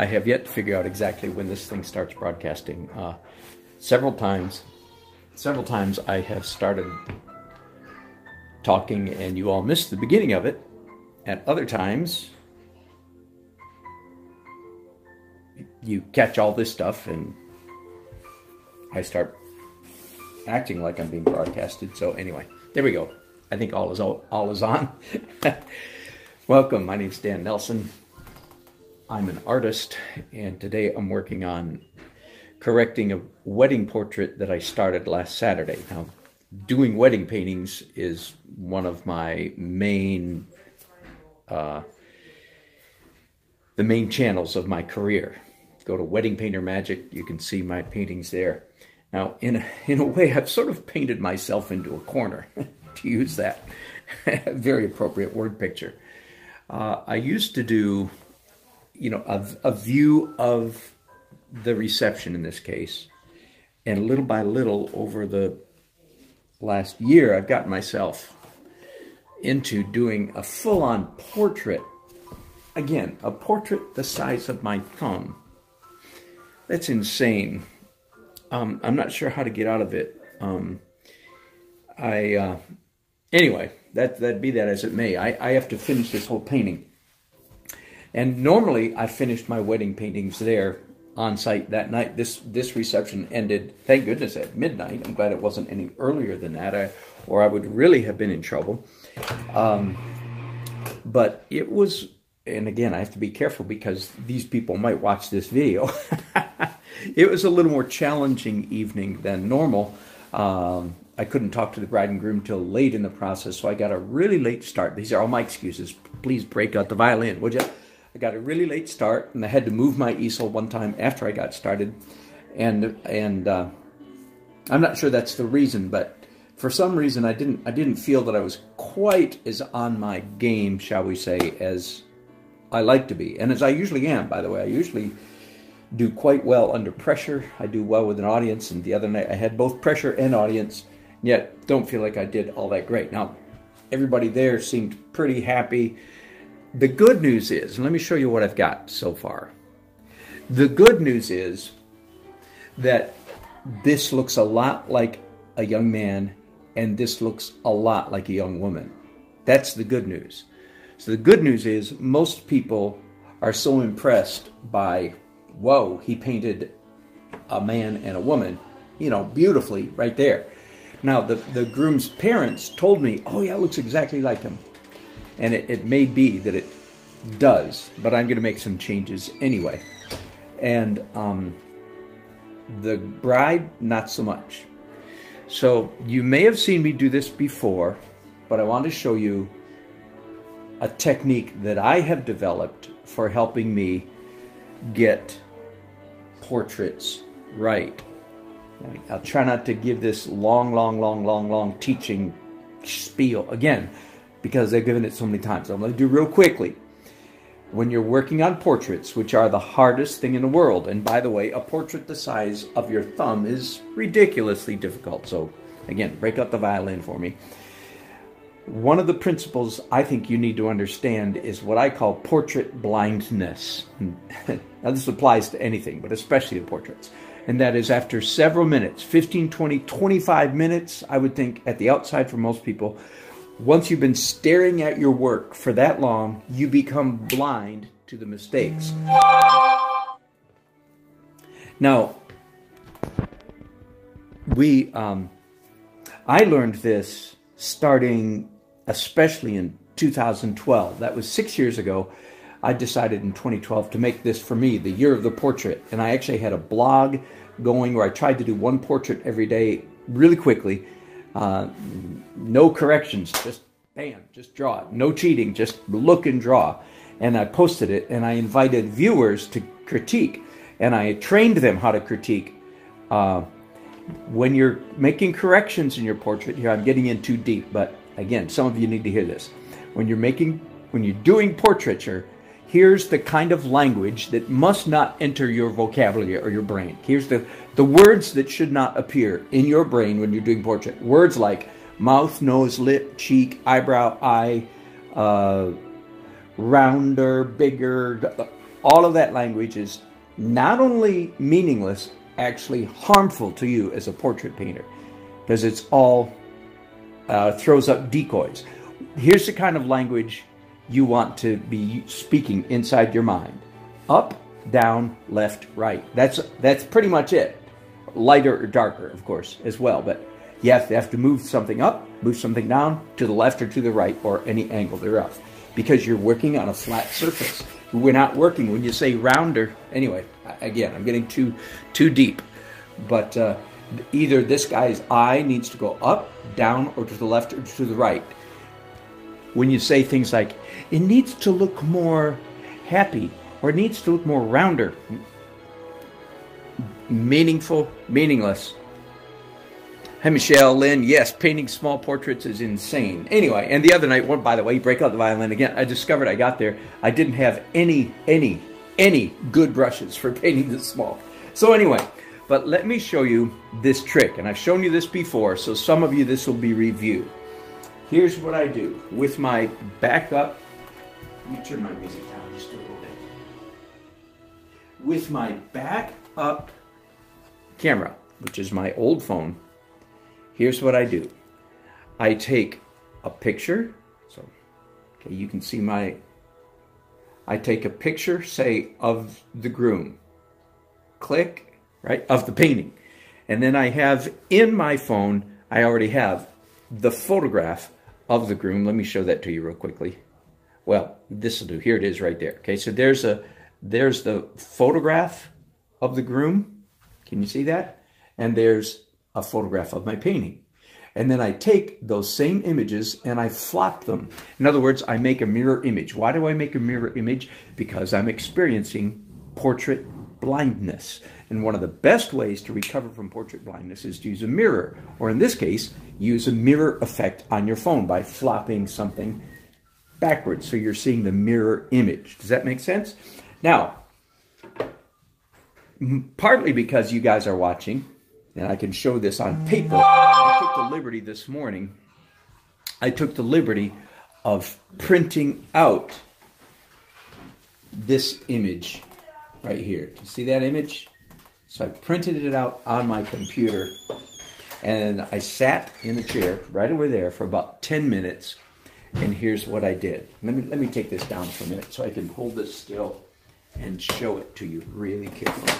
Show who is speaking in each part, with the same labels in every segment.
Speaker 1: I have yet to figure out exactly when this thing starts broadcasting. Uh, several times, several times I have started talking and you all missed the beginning of it. At other times, you catch all this stuff and I start acting like I'm being broadcasted. So anyway, there we go. I think all is all, all is on. Welcome. My name is Dan Nelson. I'm an artist, and today I'm working on correcting a wedding portrait that I started last Saturday. Now, doing wedding paintings is one of my main, uh, the main channels of my career. Go to Wedding Painter Magic, you can see my paintings there. Now, in a, in a way, I've sort of painted myself into a corner, to use that very appropriate word picture. Uh, I used to do you know, a, a view of the reception in this case. And little by little over the last year, I've gotten myself into doing a full on portrait. Again, a portrait the size of my thumb. That's insane. Um, I'm not sure how to get out of it. Um, I, uh, anyway, that, that be that as it may. I, I have to finish this whole painting. And normally I finished my wedding paintings there on site that night. This this reception ended, thank goodness, at midnight. I'm glad it wasn't any earlier than that, I, or I would really have been in trouble. Um, but it was, and again, I have to be careful because these people might watch this video. it was a little more challenging evening than normal. Um, I couldn't talk to the bride and groom till late in the process, so I got a really late start. These are all my excuses. Please break out the violin, would you? I got a really late start, and I had to move my easel one time after I got started, and and uh, I'm not sure that's the reason, but for some reason I didn't I didn't feel that I was quite as on my game, shall we say, as I like to be, and as I usually am. By the way, I usually do quite well under pressure. I do well with an audience, and the other night I had both pressure and audience, yet don't feel like I did all that great. Now, everybody there seemed pretty happy the good news is, let me show you what I've got so far. The good news is that this looks a lot like a young man and this looks a lot like a young woman. That's the good news. So the good news is most people are so impressed by, whoa, he painted a man and a woman, you know, beautifully right there. Now, the, the groom's parents told me, oh, yeah, it looks exactly like him. And it, it may be that it does, but I'm going to make some changes anyway. And um, the bride, not so much. So you may have seen me do this before, but I want to show you a technique that I have developed for helping me get portraits right. I'll try not to give this long, long, long, long, long teaching spiel again because they've given it so many times. I'm going to do real quickly. When you're working on portraits, which are the hardest thing in the world, and by the way, a portrait the size of your thumb is ridiculously difficult. So, again, break out the violin for me. One of the principles I think you need to understand is what I call portrait blindness. now, this applies to anything, but especially to portraits. And that is after several minutes 15, 20, 25 minutes, I would think, at the outside for most people once you've been staring at your work for that long, you become blind to the mistakes. Now, we, um, I learned this starting especially in 2012. That was six years ago. I decided in 2012 to make this for me, the year of the portrait. And I actually had a blog going where I tried to do one portrait every day really quickly uh, no corrections, just bam, just draw it. No cheating, just look and draw. And I posted it and I invited viewers to critique. And I trained them how to critique. Uh, when you're making corrections in your portrait, here I'm getting in too deep, but again, some of you need to hear this. When you're making, when you're doing portraiture, here's the kind of language that must not enter your vocabulary or your brain. Here's the, the words that should not appear in your brain when you're doing portrait. Words like mouth, nose, lip, cheek, eyebrow, eye, uh, rounder, bigger. all of that language is not only meaningless, actually harmful to you as a portrait painter because it's all uh, throws up decoys. Here's the kind of language you want to be speaking inside your mind up, down, left, right. That's, that's pretty much it. Lighter or darker, of course, as well. But you have to, have to move something up, move something down, to the left or to the right, or any angle thereof. Because you're working on a flat surface. We're not working when you say rounder. Anyway, again, I'm getting too too deep. But uh, either this guy's eye needs to go up, down, or to the left or to the right. When you say things like, it needs to look more happy, or it needs to look more rounder, meaningful, meaningless. Hi, Michelle, Lynn. Yes, painting small portraits is insane. Anyway, and the other night, well, by the way, you break out the violin again. I discovered I got there. I didn't have any, any, any good brushes for painting this small. So anyway, but let me show you this trick. And I've shown you this before, so some of you this will be review. Here's what I do. With my backup, let me turn my music down just a little bit. With my backup camera, which is my old phone, here's what I do. I take a picture, so okay, you can see my, I take a picture, say, of the groom. Click, right, of the painting. And then I have in my phone, I already have the photograph of the groom. Let me show that to you real quickly. Well, this will do. Here it is right there. Okay, so there's a there's the photograph of the groom. Can you see that? And there's a photograph of my painting. And then I take those same images and I flop them. In other words, I make a mirror image. Why do I make a mirror image? Because I'm experiencing portrait blindness. And one of the best ways to recover from portrait blindness is to use a mirror, or in this case, use a mirror effect on your phone by flopping something backwards so you're seeing the mirror image. Does that make sense? Now, partly because you guys are watching, and I can show this on paper, I took the liberty this morning, I took the liberty of printing out this image right here. You see that image? So I printed it out on my computer and I sat in the chair right over there for about 10 minutes. And here's what I did. Let me, let me take this down for a minute so I can hold this still and show it to you really carefully.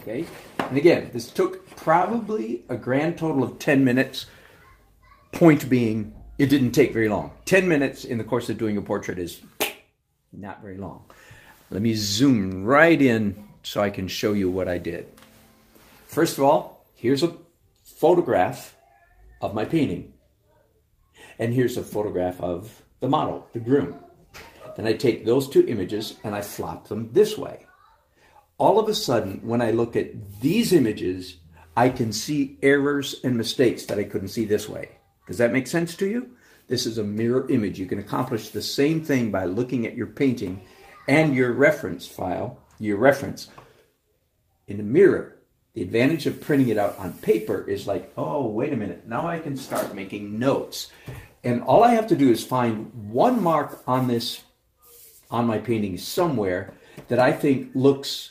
Speaker 1: Okay? And again, this took probably a grand total of 10 minutes. Point being, it didn't take very long. 10 minutes in the course of doing a portrait is not very long. Let me zoom right in so I can show you what I did. First of all, here's a photograph of my painting. And here's a photograph of the model, the groom. Then I take those two images and I flop them this way. All of a sudden, when I look at these images, I can see errors and mistakes that I couldn't see this way. Does that make sense to you? This is a mirror image. You can accomplish the same thing by looking at your painting and your reference file, your reference, in a mirror the advantage of printing it out on paper is like, oh, wait a minute, now I can start making notes. And all I have to do is find one mark on this, on my painting somewhere that I think looks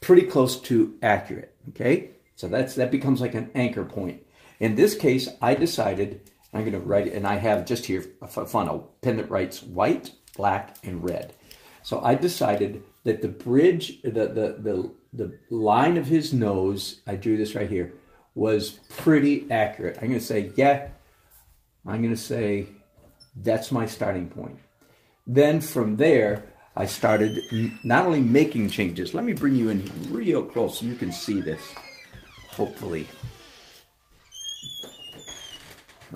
Speaker 1: pretty close to accurate. Okay? So that's that becomes like an anchor point. In this case, I decided I'm going to write, it, and I have just here a funnel pen that writes white, black, and red. So I decided that the bridge, the, the, the, the line of his nose, I drew this right here, was pretty accurate. I'm going to say, yeah, I'm going to say that's my starting point. Then from there, I started not only making changes, let me bring you in real close so you can see this, hopefully.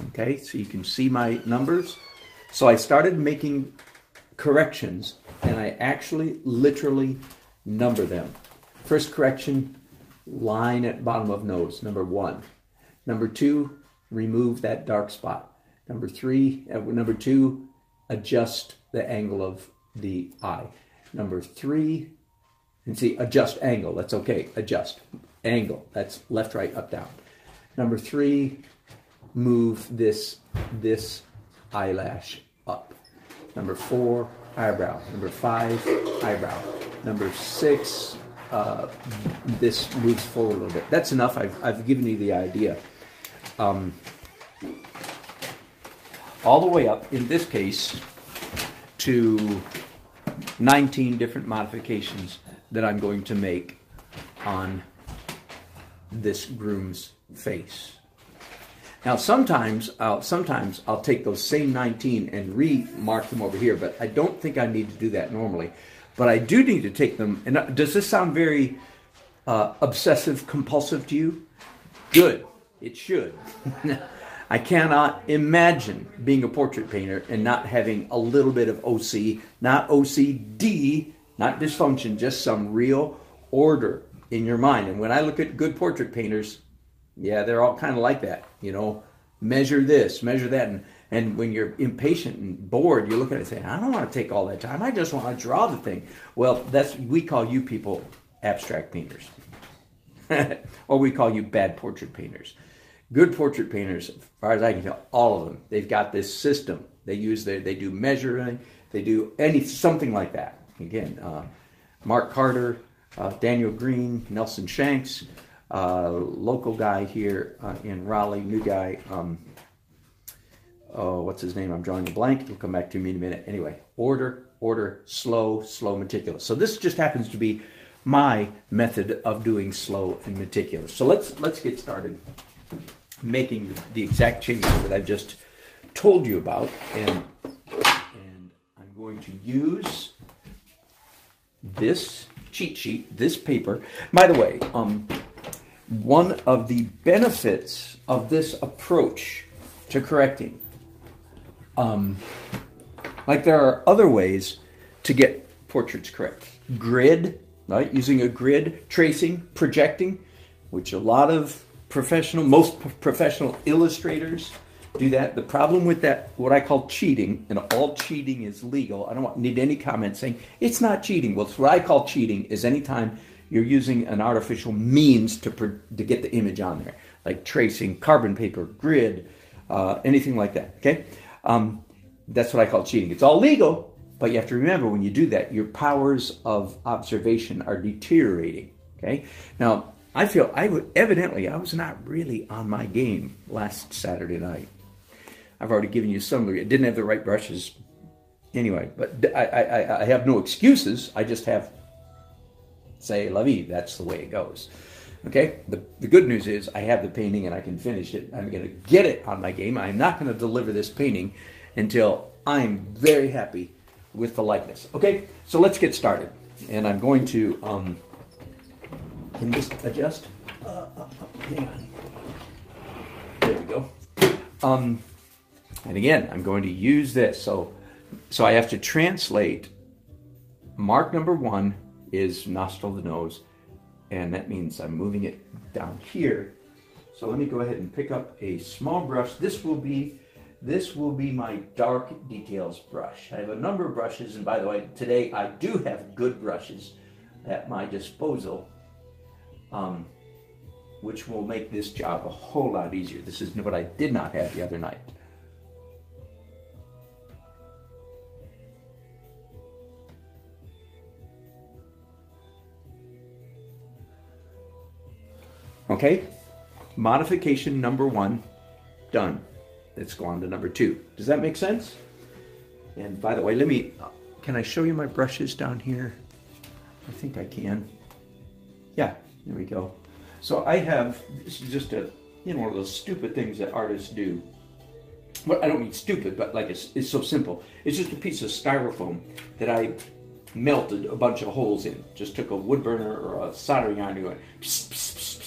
Speaker 1: Okay, so you can see my numbers. So I started making corrections and I actually literally number them. First correction, line at bottom of nose, number one. Number two, remove that dark spot. Number three, uh, number two, adjust the angle of the eye. Number three, and see, adjust angle, that's okay, adjust. Angle, that's left, right, up, down. Number three, move this, this eyelash up. Number four, eyebrow. Number five, eyebrow. number six, uh, this moves forward a little bit. That's enough. I've, I've given you the idea. Um, all the way up, in this case, to 19 different modifications that I'm going to make on this groom's face. Now, sometimes I'll, sometimes I'll take those same 19 and remark them over here, but I don't think I need to do that normally. But I do need to take them. And uh, does this sound very uh, obsessive compulsive to you? Good. It should. I cannot imagine being a portrait painter and not having a little bit of OC, not OCD, not dysfunction, just some real order in your mind. And when I look at good portrait painters, yeah, they're all kind of like that. You know, measure this, measure that. And, and when you're impatient and bored, you look at it and say, I don't want to take all that time. I just want to draw the thing. Well, that's, we call you people abstract painters. or we call you bad portrait painters. Good portrait painters, as far as I can tell, all of them, they've got this system. They use their, they do measuring, they do any something like that. Again, uh, Mark Carder, uh, Daniel Greene, Nelson Shanks, uh, local guy here uh, in Raleigh, new guy. Um, oh, what's his name? I'm drawing a blank. He'll come back to me in a minute. Anyway, order, order, slow, slow, meticulous. So this just happens to be my method of doing slow and meticulous. So let's let's get started making the exact changes that I've just told you about, and and I'm going to use this cheat sheet, this paper. By the way, um, one of the benefits of this approach to correcting, um, like there are other ways to get portraits correct. Grid, right? Using a grid, tracing, projecting, which a lot of professional, most professional illustrators do that. The problem with that, what I call cheating, and all cheating is legal. I don't want, need any comment saying it's not cheating. Well, what I call cheating is anytime you're using an artificial means to, to get the image on there, like tracing, carbon paper, grid, uh, anything like that. Okay, um, that's what I call cheating. It's all legal, but you have to remember when you do that, your powers of observation are deteriorating. Okay, now I feel I would evidently I was not really on my game last Saturday night. I've already given you some. I didn't have the right brushes, anyway. But I, I, I have no excuses. I just have say la vie. That's the way it goes. Okay. The the good news is I have the painting and I can finish it. I'm going to get it on my game. I'm not going to deliver this painting until I'm very happy with the likeness. Okay. So let's get started. And I'm going to. Um, can this adjust? Uh, uh, uh, hang on. There we go. Um, and again, I'm going to use this. So, so I have to translate. Mark number one is nostril the nose, and that means I'm moving it down here. So let me go ahead and pick up a small brush. This will be this will be my dark details brush. I have a number of brushes, and by the way, today I do have good brushes at my disposal, um, which will make this job a whole lot easier. This is what I did not have the other night. Okay, modification number one, done. Let's go on to number two. Does that make sense? And by the way, let me, can I show you my brushes down here? I think I can. Yeah, there we go. So I have, this is just a, you know, one of those stupid things that artists do. Well, I don't mean stupid, but like it's, it's so simple. It's just a piece of styrofoam that I melted a bunch of holes in. Just took a wood burner or a soldering iron and pss,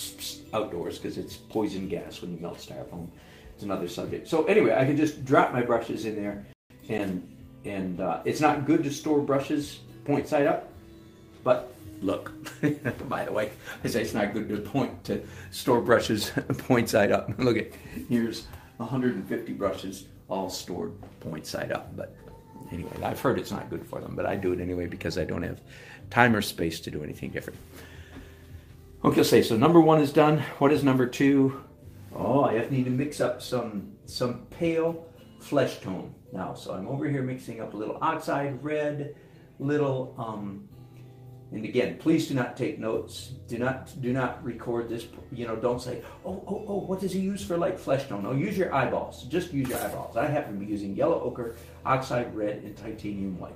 Speaker 1: outdoors because it's poison gas when you melt styrofoam. It's another subject. So anyway, I can just drop my brushes in there, and and uh, it's not good to store brushes point side up, but look. by the way, I say it's not good to point to store brushes point side up. look at here's 150 brushes all stored point side up, but anyway, I've heard it's not good for them, but I do it anyway because I don't have time or space to do anything different. Okay, say so. Number one is done. What is number two? Oh, I need to mix up some some pale flesh tone now. So I'm over here mixing up a little oxide red, little um, And again, please do not take notes. Do not do not record this. You know, don't say, oh, oh, oh, what does he use for like flesh tone? No, use your eyeballs. Just use your eyeballs. I happen to be using yellow ochre, oxide red, and titanium white.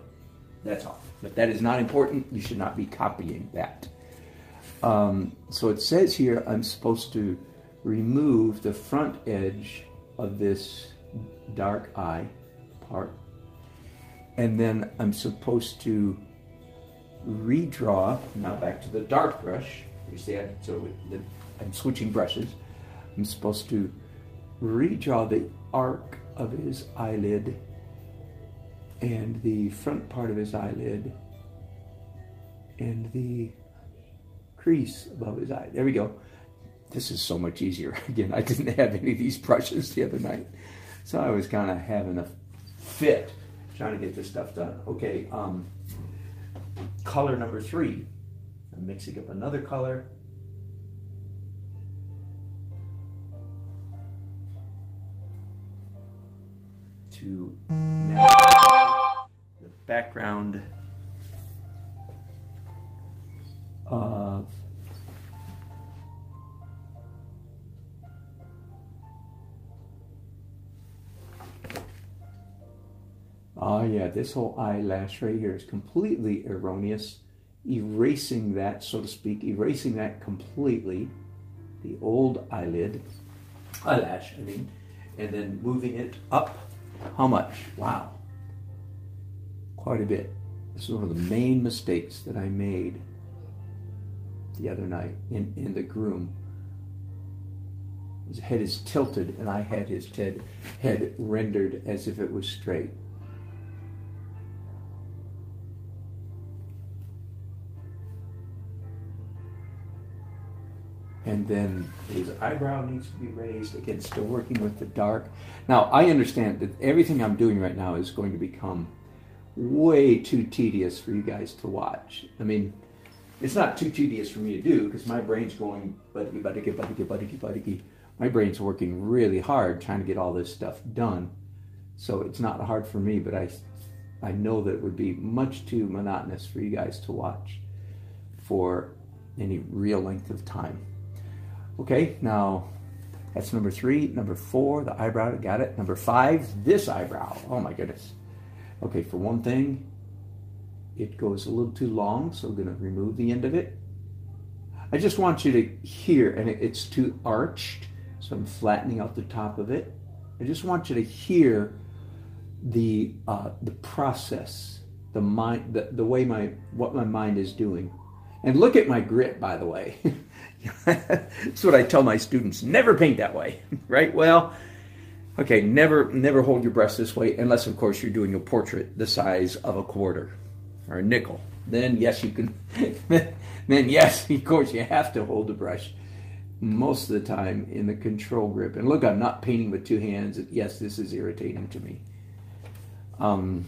Speaker 1: That's all. But that is not important. You should not be copying that. Um, so it says here I'm supposed to remove the front edge of this dark eye part. And then I'm supposed to redraw, now back to the dark brush. You see, I, so the, I'm switching brushes. I'm supposed to redraw the arc of his eyelid and the front part of his eyelid and the crease above his eye. There we go. This is so much easier. Again, I didn't have any of these brushes the other night. So I was kind of having a fit trying to get this stuff done. Okay, um, color number three. I'm mixing up another color. To the background of Oh yeah, this whole eyelash right here is completely erroneous. Erasing that, so to speak, erasing that completely, the old eyelid, eyelash, I mean, and then moving it up. How much? Wow. Quite a bit. This is one of the main mistakes that I made the other night in, in the groom. His head is tilted, and I had his head, head rendered as if it was straight. And then his eyebrow needs to be raised. Again, still working with the dark. Now, I understand that everything I'm doing right now is going to become way too tedious for you guys to watch. I mean, it's not too tedious for me to do because my brain's going buddy buddy buddy buddy buddy. My brain's working really hard trying to get all this stuff done. So it's not hard for me, but I, I know that it would be much too monotonous for you guys to watch for any real length of time. Okay, now that's number three. Number four, the eyebrow, got it. Number five, this eyebrow. Oh my goodness. Okay, for one thing, it goes a little too long, so I'm to remove the end of it. I just want you to hear, and it's too arched, so I'm flattening out the top of it. I just want you to hear the uh, the process, the mind, the, the way my what my mind is doing. And look at my grit, by the way. That's what I tell my students. Never paint that way, right? Well, okay, never never hold your brush this way unless of course you're doing a portrait the size of a quarter or a nickel. Then yes, you can then yes, of course you have to hold the brush most of the time in the control grip. And look, I'm not painting with two hands. Yes, this is irritating to me. Um,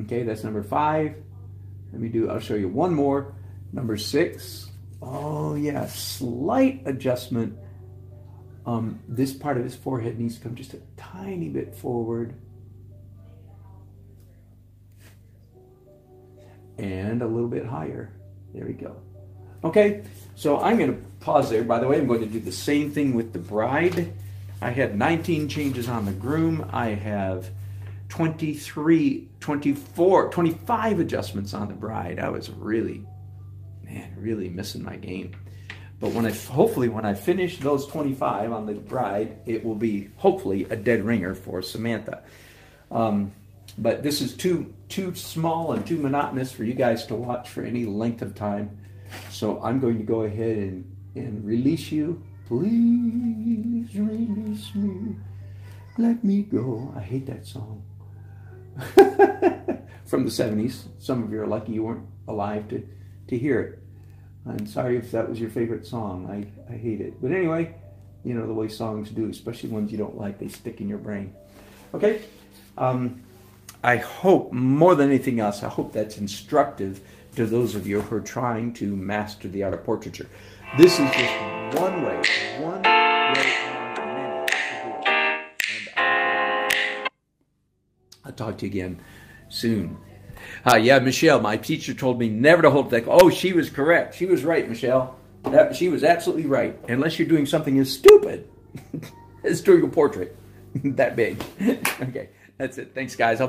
Speaker 1: okay, that's number five. Let me do, I'll show you one more. Number six. Oh yeah, slight adjustment. Um, this part of his forehead needs to come just a tiny bit forward. And a little bit higher. There we go. Okay, so I'm going to pause there. By the way, I'm going to do the same thing with the bride. I had 19 changes on the groom. I have 23, 24, 25 adjustments on the bride. I was really, man, really missing my game. But when I, hopefully when I finish those 25 on the bride, it will be hopefully a dead ringer for Samantha. Um, but this is too, too small and too monotonous for you guys to watch for any length of time. So I'm going to go ahead and, and release you. Please release me. Let me go. I hate that song. from the 70s. Some of you are lucky you weren't alive to, to hear it. I'm sorry if that was your favorite song. I, I hate it. But anyway, you know the way songs do, especially ones you don't like, they stick in your brain. Okay? Um, I hope, more than anything else, I hope that's instructive to those of you who are trying to master the art of portraiture. This is just one way, one I'll talk to you again soon. Uh, yeah, Michelle, my teacher told me never to hold the Oh, she was correct. She was right, Michelle. That, she was absolutely right. Unless you're doing something as stupid as doing a portrait that big. okay, that's it. Thanks, guys. I'll